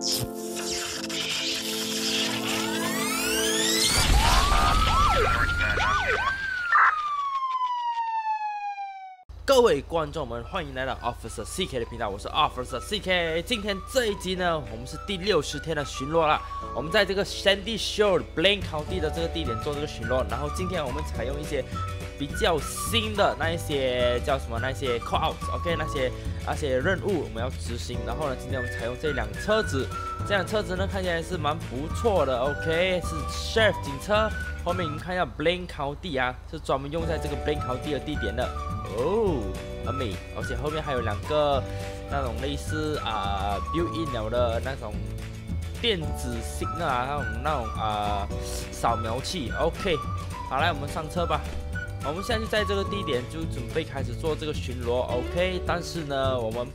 各位观众们，欢迎来到 Officer CK 的频道，我是 Officer CK。今天这一集呢，我们是第六十天的巡逻了。我们在这个 Sandy Shore Blaine County 的这个地点做这个巡逻，然后今天我们采用一些比较新的那一些叫什么那些 call out，OK，那些那些任务我们要执行。然后呢，今天我们采用这辆车子，这辆车子呢看起来是蛮不错的，OK，是 Sheriff 警车。后面你看一下 Blaine County 啊，是专门用在这个 Blaine County 的地点的。哦，很美，而且后面还有两个那种类似啊 built-in 了的那种电子信啊，那种那种啊扫描器。OK，好，来我们上车吧。我们现在就在这个地点就准备开始做这个巡逻。OK，但是呢，我们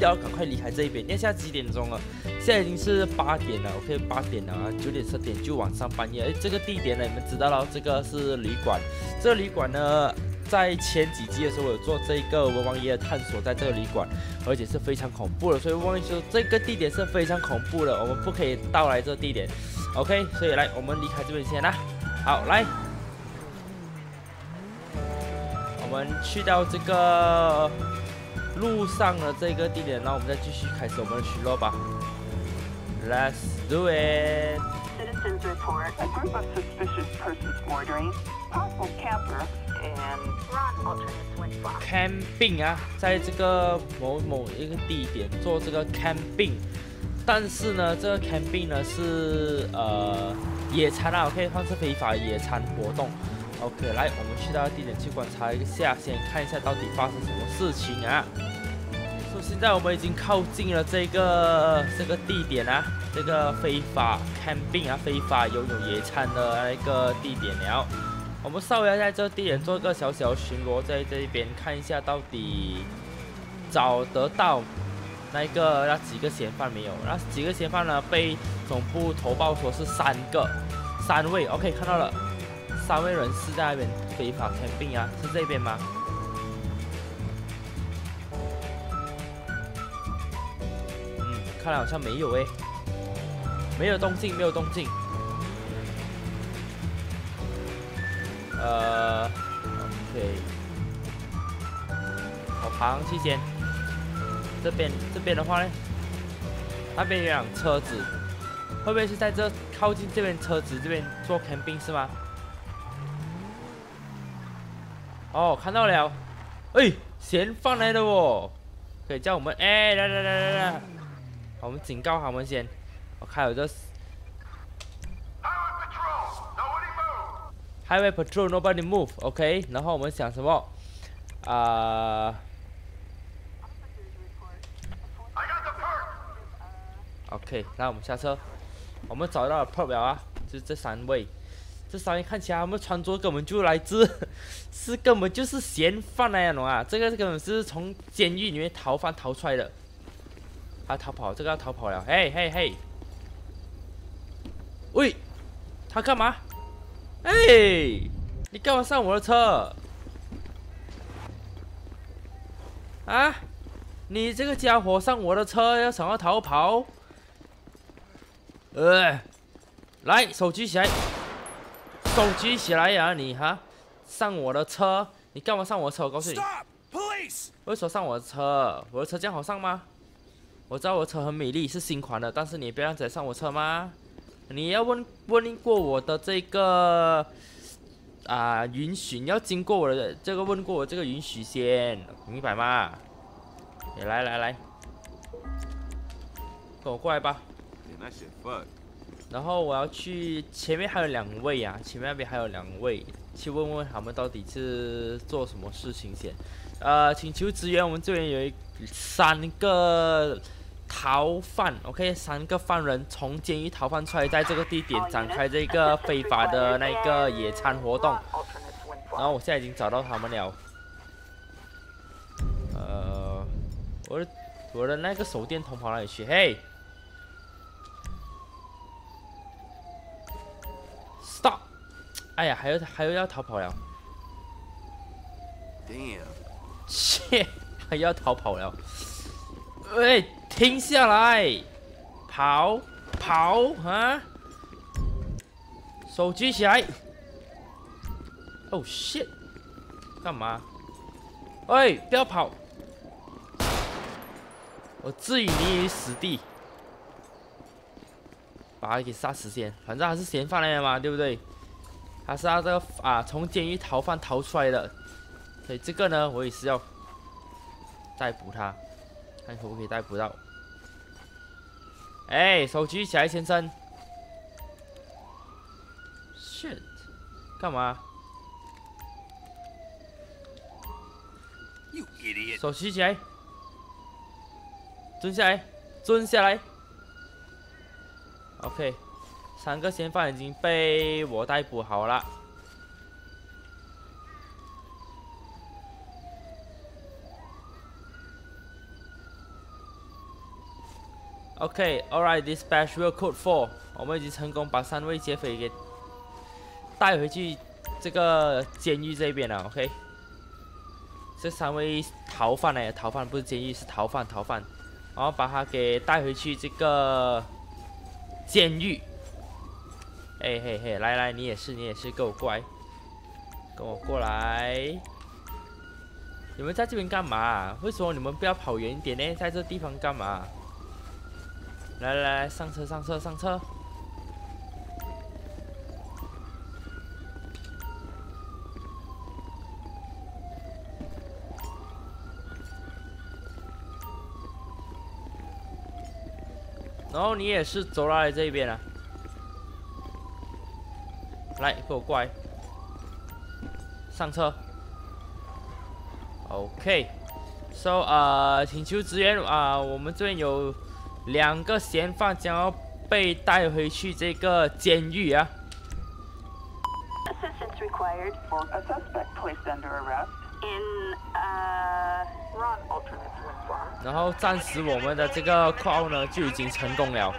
要赶快离开这边。因为现在几点钟了？现在已经是八点了。OK，八点了啊，九点十点就晚上半夜。哎，这个地点呢，你们知道了，这个是旅馆。这旅馆呢？在前几集的时候，我有做这个文王爷的探索，在这个旅馆，而且是非常恐怖的，所以文王爷说这个地点是非常恐怖的，我们不可以到来这个地点。OK，所以来，我们离开这边先啦。好，来，们去到这个路上的这个地点，然后我们再继续开始我们的巡逻吧。Let's do it. Citizens report a group of suspicious persons loitering, possible camper. camping 啊，在这个某某一个地点做这个 camping，但是呢，这个 camping 呢是呃野餐啊，OK，算是非法野餐活动。OK，来，我们去到地点去观察一下，先看一下到底发生什么事情啊。说现在我们已经靠近了这个这个地点啊，这个非法 camping 啊，非法游泳野餐的那个地点了。我们稍微在这地点做一个小小巡逻，在这边看一下到底找得到那个那几个嫌犯没有？那几个嫌犯呢？被总部投报说是三个，三位。OK，看到了，三位人士在那边非法 camping 啊，是这边吗？嗯，看来好像没有诶，没有动静，没有动静。呃，OK，我爬上去先。这边这边的话呢，那边有辆车子，会不会是在这靠近这边车子这边做 camping 是吗？哦，看到了，哎，嫌犯来了哦，可以叫我们，哎，来来来来来，我们警告他们先，我看有这。Highway patrol, nobody move. OK，然后我们想什么？啊，OK，那我们下车。我们找到了 p r o 表啊，就这三位。这三位看起来他们穿着根本就来自，是根本就是嫌犯那样的啊！这个根本是从监狱里面逃犯逃出来的。他逃跑，这个要逃跑了。嘿嘿嘿！喂，他干嘛？哎，你干嘛上我的车？啊，你这个家伙上我的车要想要逃跑？呃，来，手举起来，手举起来呀！你哈，上我的车，你干嘛上我的车？我告诉你，为什么上我的车？我的车这样好上吗？我知道我的车很美丽，是新款的，但是你不要再上我车吗？你要问问过我的这个啊允许，你要经过我的这个问过我这个允许先，明白吗？你来来来，跟我过来吧。然后我要去前面还有两位啊，前面那边还有两位，去问问他们到底是做什么事情先。呃，请求支援，我们这边有一三个。逃犯，OK，三个犯人从监狱逃犯出来，在这个地点展开这个非法的那个野餐活动。然后我现在已经找到他们了。呃，我的我的那个手电筒跑哪里去？嘿哎呀，还有还有要逃跑了。Damn！切，还要逃跑了。喂！停下来！跑跑啊！手举起来。Oh shit！干嘛？喂，不要跑！我置你于死地，把他给杀死先。反正他是嫌犯来的嘛，对不对？他是他这个啊，从监狱逃犯逃出来的，所以这个呢，我也是要逮捕他，看可不可以逮捕到。哎，手举起来，先生。Shit！干嘛？手举起来，蹲下来，蹲下来。OK，三个嫌犯已经被我逮捕好了。OK，Alright，Dispatch Real Code Four，我们已经成功把三位劫匪给带回去这个监狱这边了。OK。这三位逃犯呢？逃犯不是监狱，是逃犯，逃犯。然后把他给带回去这个监狱。哎嘿嘿，来来，你也是，你也是，够乖，跟我过来。你们在这边干嘛？为什么你们不要跑远一点呢？在这地方干嘛？来来来，上车，上车，上车。然后你也是走来这边啊，来，给我过来，上车。OK，So 啊，请求支援啊，我们这边有两个嫌犯将要被带回去这个监狱啊。Assistance required for a suspect placed under arrest in uh wrong alternate. 然后暂时我们的这个 call 呢就已经成功了。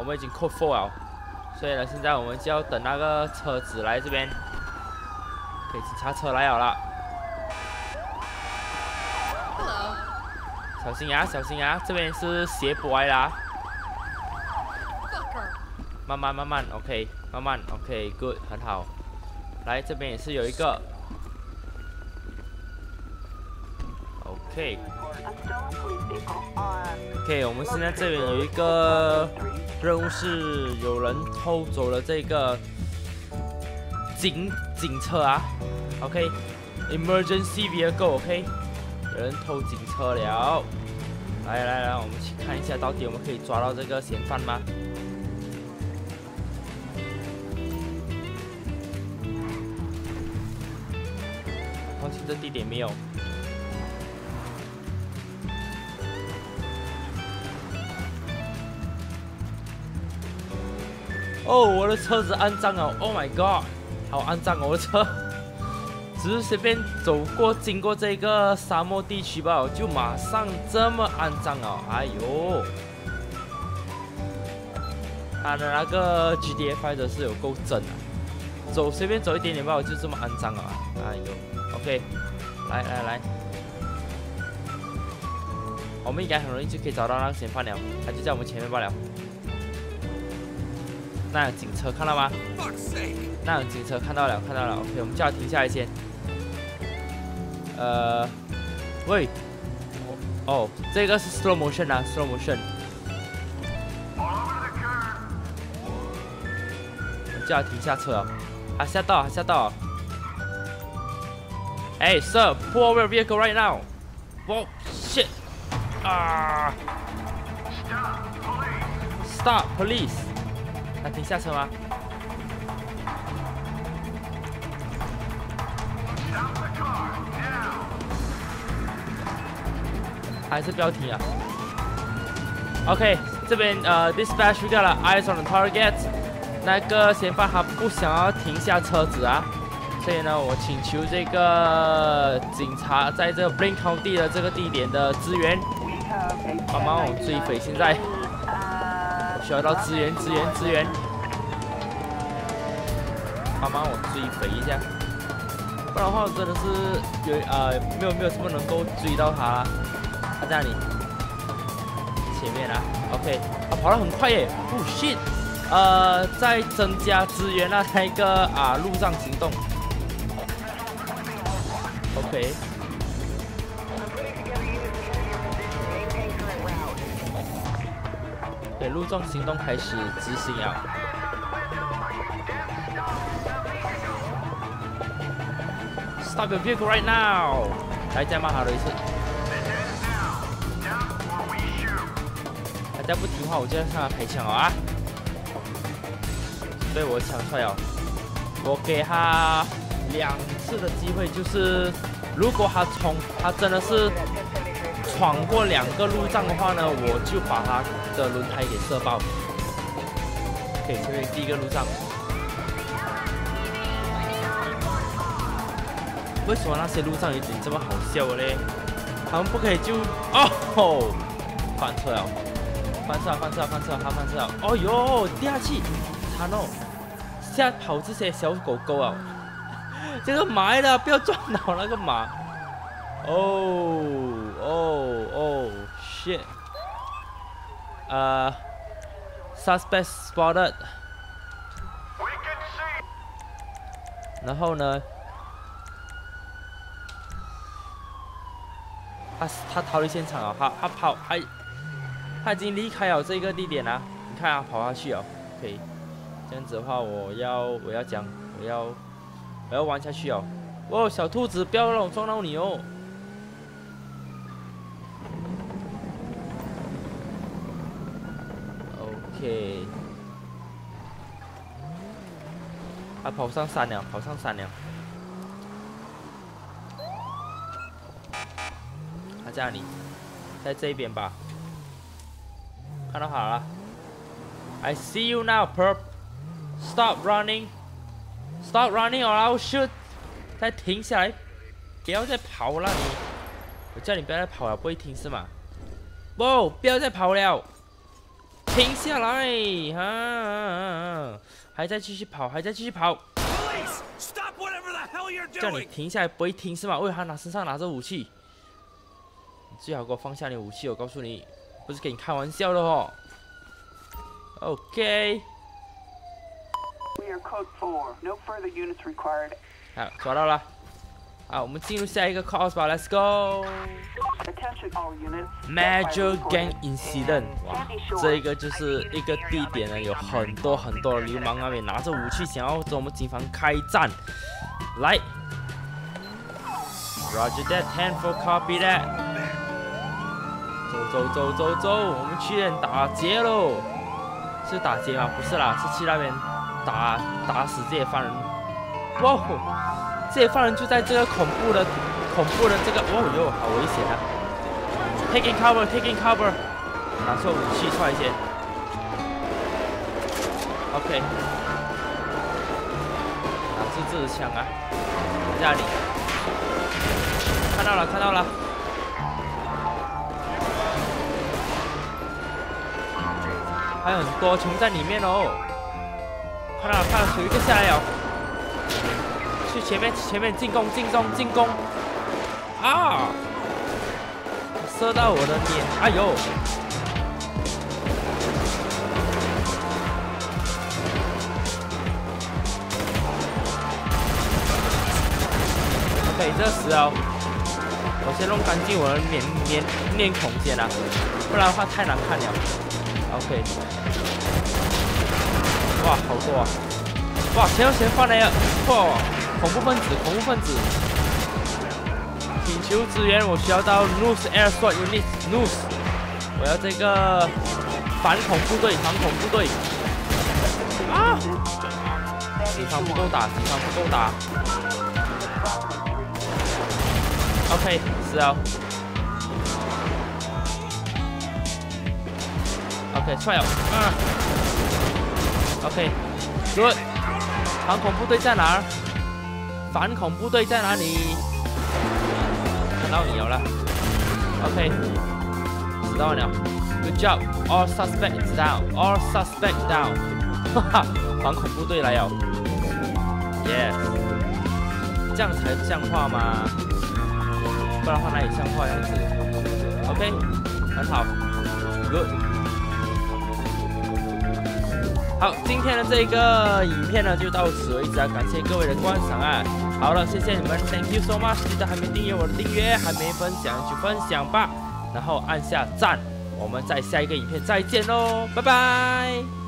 我们已经 call four 了，所以呢，现在我们就要等那个车子来这边。可以警察车来好了。小心啊，小心啊，这边是斜坡啦。慢慢慢慢，OK，慢慢，OK，good，很好。来，这边也是有一个。OK，OK，我们现在这边有一个任务是有人偷走了这个警警车啊。OK，Emergency Vehicle，OK，有人偷警车了。来来来，我们去看一下，到底我们可以抓到这个嫌犯吗？好像这地点没有。哦，我的车子安脏哦！Oh my god，好安脏哦！我的车，只是随便走过经过这个沙漠地区吧，就马上这么安脏哦！哎呦，他的那个 G D F 的是有够真啊！走随便走一点点吧，就这么安脏啊！哎呦，OK，来来来，我们应该很容易就可以找到那个嫌犯了，他就在我们前面罢了。那有警车看到吗？那有警车看到了，看到了。OK，我们叫他停下来先。呃，喂，哦，这个是 slow motion 啊，slow motion。我们叫他停下车啊！他吓到，他吓到。哎，Sir，pull over vehicle right now。Oh shit！啊！Stop，police！他停下车吗？还是标题啊？OK，这边呃，dispatch 掉了，eyes on the target。那个嫌犯他不想要停下车子啊，所以呢，我请求这个警察在这个 Blink County 的这个地点的支援，帮忙我追匪现在。需要到支援，支援，支援！帮忙我追肥一下，不然的话我真的是有呃没有没有什么能够追到他。他在哪里？前面啊，OK，啊，跑得很快耶，Oh shit！呃，在增加资源啊，那个啊，路上行动，OK。对，路上行动开始执行了。Stop your vehicle right now！来，再骂他一次。大家不听话，我就要向他开枪啊！被我抢出来了，我给他两次的机会，就是如果他冲，他真的是闯过两个路障的话呢，我就把他的轮胎给射爆。OK，前面第一个路障。为什么那些路障有点这么好笑嘞？他们不可以就哦，翻车了，翻车了，翻车了，翻车了，他翻车了。哦哟，掉下去。哦，吓跑这些小狗狗啊！这个马的，不要撞到那个马。哦哦哦，shit！呃，suspect spotted。然后呢？他他逃离现场了，他他跑，他他已经离开了这个地点了。你看啊，跑下去哦，可以。这样子的话，我要我要讲，我要我要玩下去哦。哦，小兔子，不要让我撞到你哦。OK，他跑上山了，跑上山了。他在哪里？在这边吧。看到好了。I see you now, Perp. Stop running! Stop running or I'll shoot! 再停下来，不要再跑了你！我叫你不要再跑了，不会停是吗？不，不要再跑了，停下来！啊，还在继续跑，还在继续跑！叫你停下来，不会停是吗？为啥拿身上拿着武器？最好给我放下你武器，我告诉你，不是跟你开玩笑的哦。OK。好，抓到了。好，我们进入下一个 call 吧，Let's go。Major gang incident，哇，这一个就是一个地点呢，有很多很多的流氓那边拿着武器想要跟我们警方开战。来，Roger that，ten for copy that。走走走走走，我们去打劫喽！是打劫吗？不是啦，是去那边。打打死这些犯人！哇，这些犯人就在这个恐怖的、恐怖的这个……哦哟，好危险啊！Taking cover, taking cover，拿出武器出来先。OK，拿出自持枪啊！在这里，看到了，看到了，还有很多穷在里面哦。看到了，看到有一个下来了，去前面，前面进攻，进攻，进攻！啊！射到我的脸，哎呦！OK，这时候我先弄干净我的脸面面孔先啊，不然的话太难看了。OK。哇，好多啊！哇，前有前放来了，哇，恐怖分子，恐怖分子！请求支援，我需要到 Noose Air Swat Unit Noose，我要这个反恐部队，反恐部队！啊！警方不够打，警方不够打。OK，是啊。OK，出来了，嗯。OK，Good，反恐部队在哪儿？反恐部队在哪里？看到你有了，OK，知道了，Good job，All suspects down，All suspects down，哈哈，反恐部队来了，Yes，这样才像话吗？不然话哪里像话样子？OK，很好，Good。好，今天的这个影片呢就到此为止啊，感谢各位的观赏啊。好了，谢谢你们，Thank you so much。记得还没订阅我的订阅，还没分享就分享吧，然后按下赞。我们在下一个影片再见喽，拜拜。